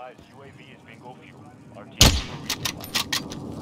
advised, UAV is bingo fuel. RTB will resupply.